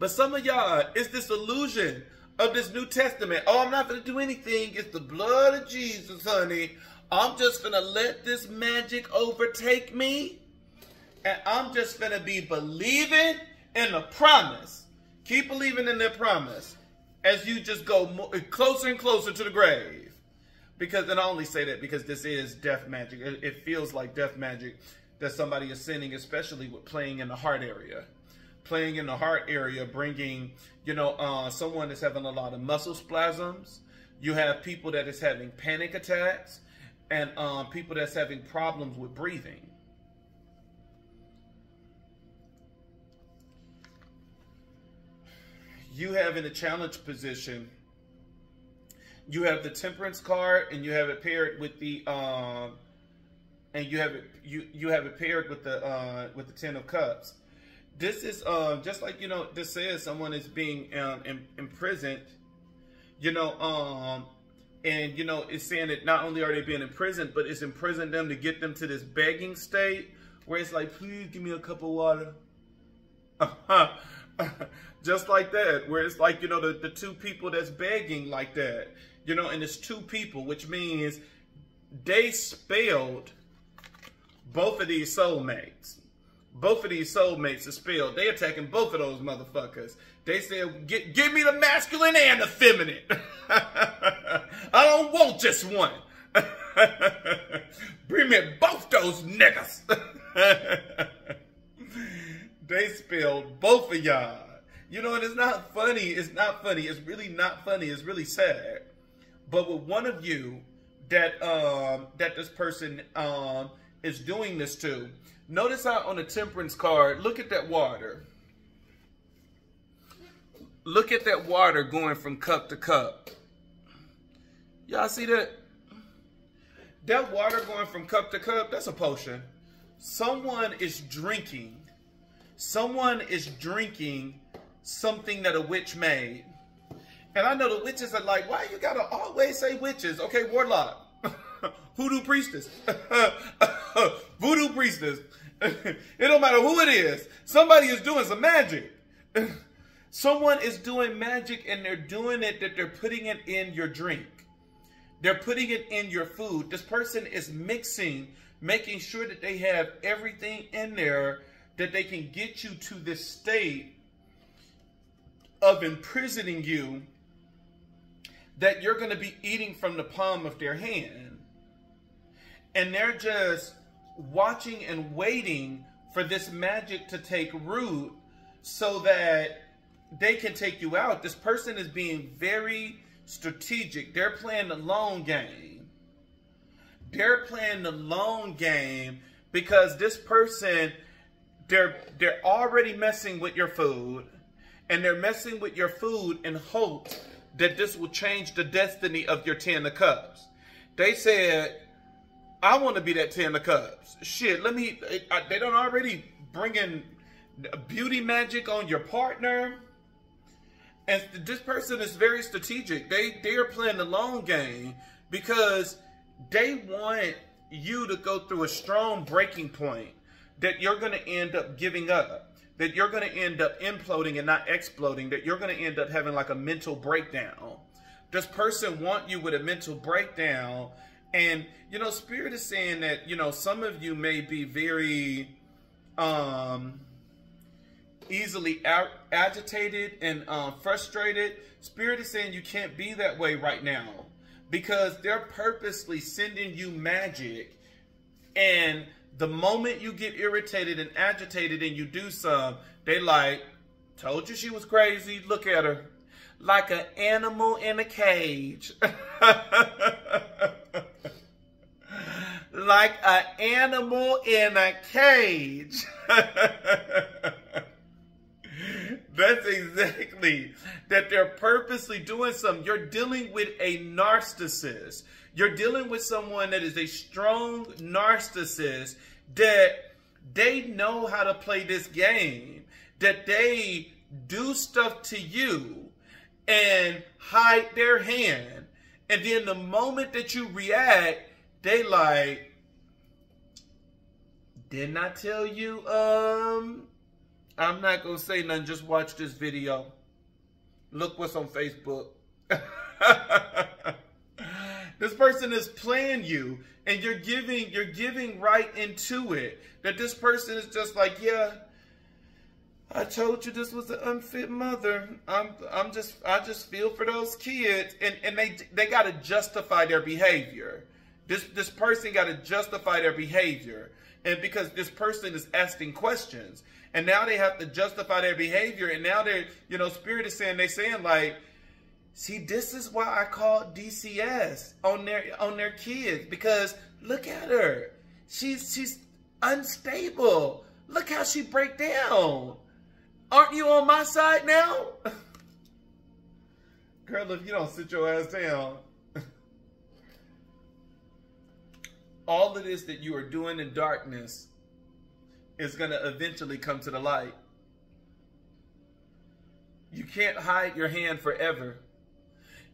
But some of y'all, it's this illusion of this New Testament. Oh, I'm not going to do anything. It's the blood of Jesus, honey. I'm just going to let this magic overtake me. And I'm just going to be believing in the promise. Keep believing in the promise as you just go more, closer and closer to the grave. Because, and I only say that because this is death magic. It, it feels like death magic that somebody is sinning, especially with playing in the heart area playing in the heart area, bringing, you know, uh, someone that's having a lot of muscle spasms. You have people that is having panic attacks and um, people that's having problems with breathing. You have in a challenge position, you have the temperance card and you have it paired with the, um, and you have it, you, you have it paired with the, uh, with the ten of cups. This is uh, just like you know this says someone is being um, imprisoned you know um and you know it's saying that not only are they being imprisoned but it's imprisoned them to get them to this begging state where it's like please give me a cup of water *laughs* *laughs* just like that where it's like you know the, the two people that's begging like that you know and it's two people which means they spelled both of these soulmates both of these soulmates are spilled. They attacking both of those motherfuckers. They said, give me the masculine and the feminine. *laughs* I don't want just one. *laughs* Bring me both those niggas. They spilled both of y'all. You know, and it's not funny. It's not funny. It's really not funny. It's really sad. But with one of you that um that this person um is doing this to, Notice how on the temperance card, look at that water. Look at that water going from cup to cup. Y'all see that? That water going from cup to cup, that's a potion. Someone is drinking. Someone is drinking something that a witch made. And I know the witches are like, why you gotta always say witches? Okay, warlock. Hoodoo priestess. *laughs* Voodoo priestess. *laughs* *laughs* it don't matter who it is. Somebody is doing some magic. Someone is doing magic and they're doing it that they're putting it in your drink. They're putting it in your food. This person is mixing, making sure that they have everything in there that they can get you to this state of imprisoning you that you're going to be eating from the palm of their hand. And they're just watching and waiting for this magic to take root so that they can take you out. This person is being very strategic. They're playing the long game. They're playing the long game because this person they're they're already messing with your food and they're messing with your food in hope that this will change the destiny of your ten of cups. They said I want to be that ten of cups. Shit, let me. they don't already bring in beauty magic on your partner. And this person is very strategic. They they are playing the long game because they want you to go through a strong breaking point that you're going to end up giving up, that you're going to end up imploding and not exploding, that you're going to end up having like a mental breakdown. This person want you with a mental breakdown and, you know, Spirit is saying that, you know, some of you may be very um, easily agitated and uh, frustrated. Spirit is saying you can't be that way right now because they're purposely sending you magic. And the moment you get irritated and agitated and you do some, they like, told you she was crazy. Look at her. Like an animal in a cage. *laughs* like an animal in a cage. *laughs* That's exactly that they're purposely doing something. You're dealing with a narcissist. You're dealing with someone that is a strong narcissist that they know how to play this game, that they do stuff to you and hide their hand. And then the moment that you react, they like, didn't I tell you, um, I'm not going to say nothing. Just watch this video. Look what's on Facebook. *laughs* this person is playing you and you're giving, you're giving right into it. That this person is just like, yeah, I told you this was an unfit mother. I'm I'm just I just feel for those kids. And and they they gotta justify their behavior. This this person gotta justify their behavior. And because this person is asking questions. And now they have to justify their behavior. And now they're, you know, spirit is saying, they saying like, see, this is why I called DCS on their on their kids. Because look at her. She's she's unstable. Look how she break down. Aren't you on my side now? *laughs* Girl, if you don't sit your ass down, *laughs* all of this that you are doing in darkness is going to eventually come to the light. You can't hide your hand forever.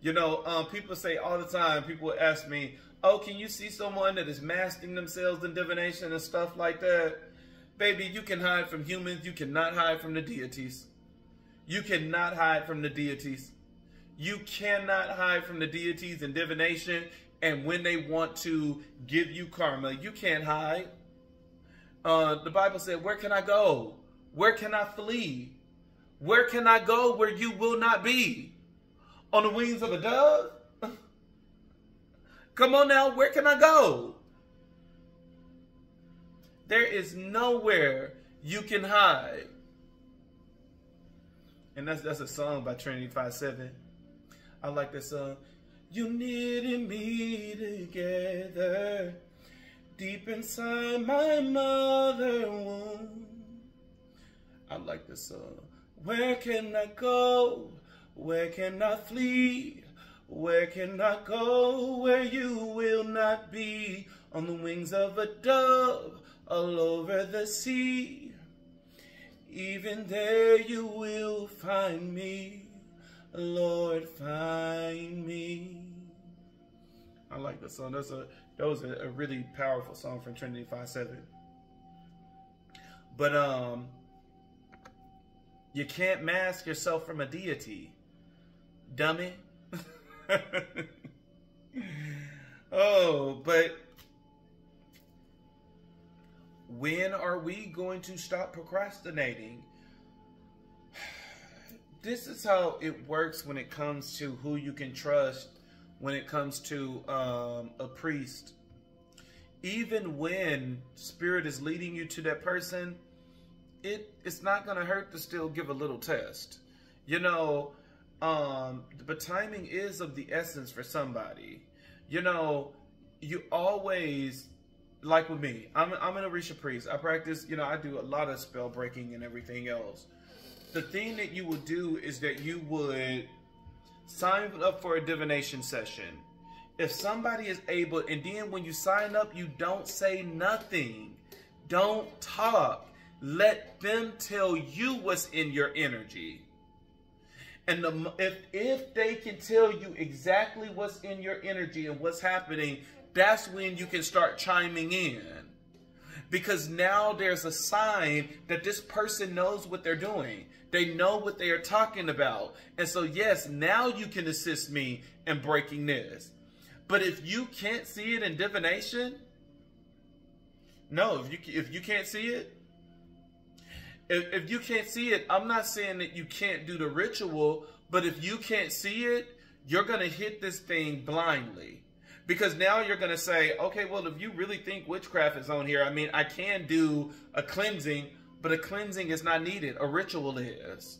You know, um, people say all the time, people ask me, oh, can you see someone that is masking themselves in divination and stuff like that? Baby, you can hide from humans. You cannot hide from the deities. You cannot hide from the deities. You cannot hide from the deities in divination. And when they want to give you karma, you can't hide. Uh, the Bible said, Where can I go? Where can I flee? Where can I go where you will not be? On the wings of a dove? *laughs* Come on now, where can I go? There is nowhere you can hide. And that's that's a song by Trinity 5-7. I like that song. You knitted me together deep inside my mother womb. I like this song. Where can I go? Where can I flee? Where can I go where you will not be? On the wings of a dove, all over the sea. Even there you will find me, Lord, find me. I like that song. That's a that was a, a really powerful song from Trinity 5-7. But um you can't mask yourself from a deity, dummy. *laughs* oh, but when are we going to stop procrastinating? *sighs* This is how it works when it comes to who you can trust when it comes to um, a priest. Even when spirit is leading you to that person, it it's not going to hurt to still give a little test. You know, um, but timing is of the essence for somebody. You know, you always like with me, I'm, I'm an Orisha priest. I practice, you know, I do a lot of spell breaking and everything else. The thing that you would do is that you would sign up for a divination session. If somebody is able, and then when you sign up, you don't say nothing. Don't talk. Let them tell you what's in your energy. And the, if, if they can tell you exactly what's in your energy and what's happening, that's when you can start chiming in. Because now there's a sign that this person knows what they're doing. They know what they are talking about. And so, yes, now you can assist me in breaking this. But if you can't see it in divination, no, if you, if you can't see it, if, if you can't see it, I'm not saying that you can't do the ritual, but if you can't see it, you're going to hit this thing blindly. Because now you're going to say, okay, well, if you really think witchcraft is on here, I mean, I can do a cleansing, but a cleansing is not needed. A ritual is.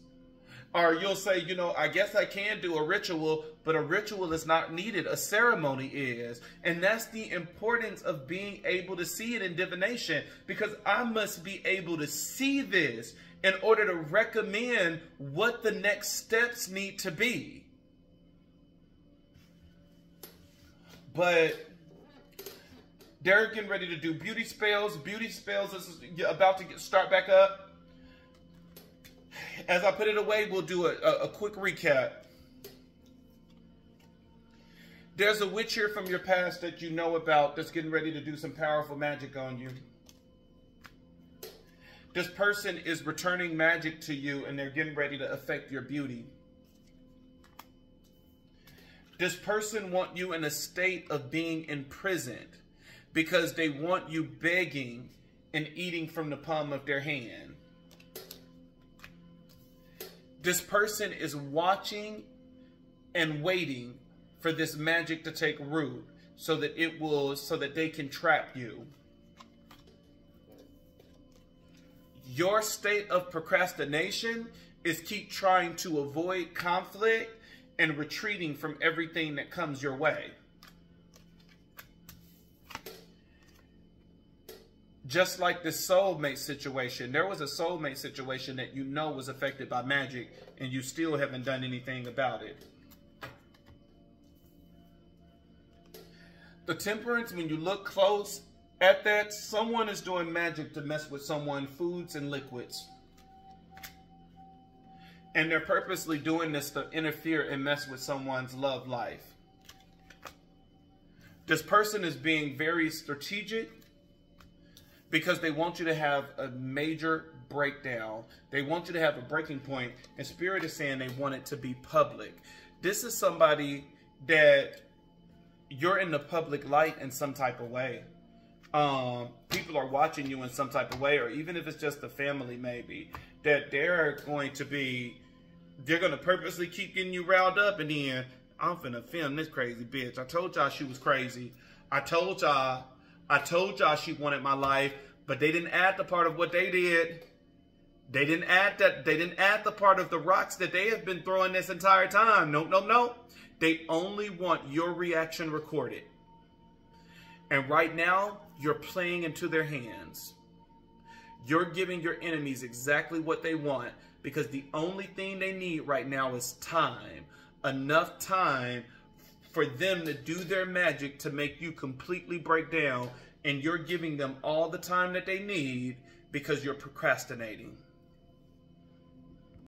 Or you'll say, you know, I guess I can do a ritual, but a ritual is not needed. A ceremony is. And that's the importance of being able to see it in divination because I must be able to see this in order to recommend what the next steps need to be. But They're getting ready to do beauty spells. Beauty spells is about to get, start back up. As I put it away, we'll do a, a, a quick recap. There's a witch here from your past that you know about that's getting ready to do some powerful magic on you. This person is returning magic to you and they're getting ready to affect your beauty. This person want you in a state of being imprisoned because they want you begging and eating from the palm of their hand. This person is watching and waiting for this magic to take root so that it will so that they can trap you. Your state of procrastination is keep trying to avoid conflict and retreating from everything that comes your way. Just like this soulmate situation, there was a soulmate situation that you know was affected by magic and you still haven't done anything about it. The temperance, when you look close at that, someone is doing magic to mess with someone, foods and liquids. And they're purposely doing this to interfere and mess with someone's love life. This person is being very strategic because they want you to have a major breakdown. They want you to have a breaking point, and Spirit is saying they want it to be public. This is somebody that you're in the public light in some type of way. Um, people are watching you in some type of way, or even if it's just the family, maybe that they're going to be, they're going to purposely keep getting you riled up, and then I'm finna film this crazy bitch. I told y'all she was crazy. I told y'all, I told y'all she wanted my life, but they didn't add the part of what they did. They didn't add that. They didn't add the part of the rocks that they have been throwing this entire time. Nope, nope, nope. They only want your reaction recorded. And right now, you're playing into their hands. You're giving your enemies exactly what they want because the only thing they need right now is time. Enough time for them to do their magic to make you completely break down. And you're giving them all the time that they need because you're procrastinating.